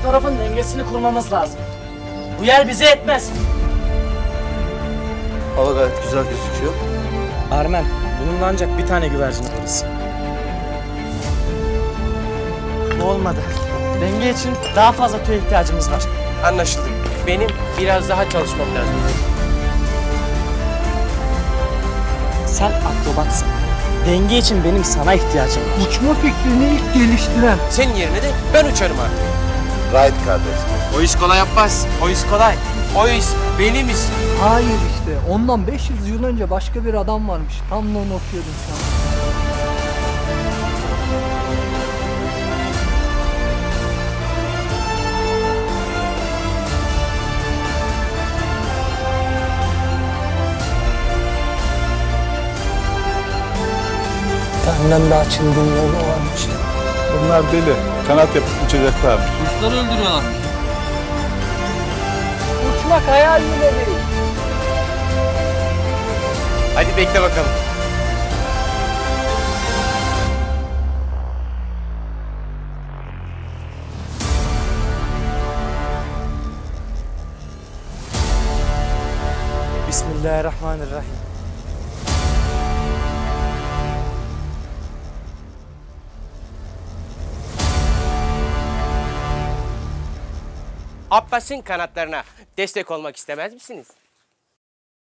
Alt tarafın dengesini kurmamız lazım. Bu yer bize etmez. Hava gayet güzel gözüküyor. Armen, bununla ancak bir tane güvercin alırız. Bu olmadı. Denge için daha fazla tüye ihtiyacımız var. Anlaşıldı. Benim biraz daha çalışmam lazım. Sen akrobatsın. Denge için benim sana ihtiyacım var. Uçma fikrini ilk geliştiren. Senin yerine de ben uçarım artık. Right kardeş. O iş kolay yapmaz. O iş kolay. O iş benim iş. Hayır işte. Ondan 500 yıl önce başka bir adam varmış. Tam da onu okuyordum şu an. Benden daha çılgın yolu varmış. Bunlar deli. Kanat yapıp uçacaklarmış. Uçmak hayal bile değil. Hadi bekle bakalım. Bismillahirrahmanirrahim. Abbas'ın kanatlarına destek olmak istemez misiniz?